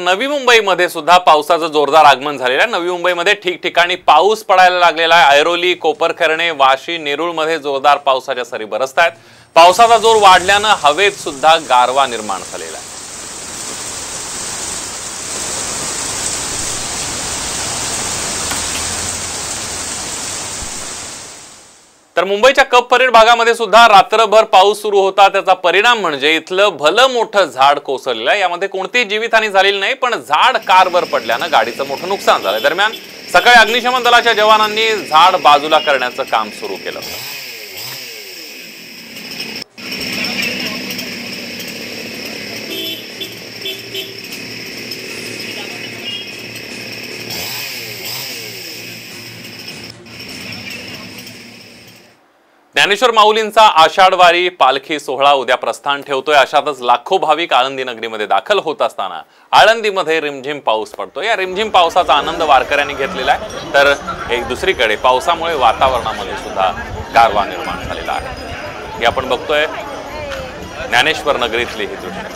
नवी मुंबईमध्ये सुद्धा पावसाचं जोरदार आगमन झालेलं आहे. नवी मुंबईमध्ये ठिकठिकाणी पाऊस पडायला लागलेला आहे. ऐरोली कोपरखर्णे वाशी नेरूळमध्ये जोरदार पावसाच्या सरी बरसत आहेत पावसाचा जोर वाढल्यानं हवेत सुद्धा गारवा निर्माण झालेला आहे. तर मुंबईच्या कप परेड भागामध्ये सुद्धा रात्रभर पाऊस सुरू होता. त्याचा परिणाम म्हणजे इथलं भलं मोठं झाड कोसळलेलं आहे. यामध्ये कोणतीही जीवितहानी झालेली नाही पण झाड कारवर पडल्यानं गाडीचं मोठं नुकसान झालं. दरम्यान सकाळी अग्निशमन दलाच्या जवानांनी झाड बाजूला करण्याचं काम सुरू केलं. ज्ञानेश्वर माऊलींचा आषाढवारी पालखी सोहळा उद्या प्रस्थान ठेवतोय. अशातच लाखो भाविक आळंदी नगरीमध्ये दाखल होत असताना आळंदीमध्ये रिमझिम पाऊस पडतो या रिमझिम पावसाचा आनंद वारकऱ्यांनी घेतलेला आहे. तर एक दुसरीकडे पावसामुळे वातावरणामध्ये सुद्धा गारवा निर्माण झालेला आहे. हे आपण बघतोय. ज्ञानेश्वर नगरीतली ही दृश्य.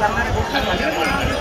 nos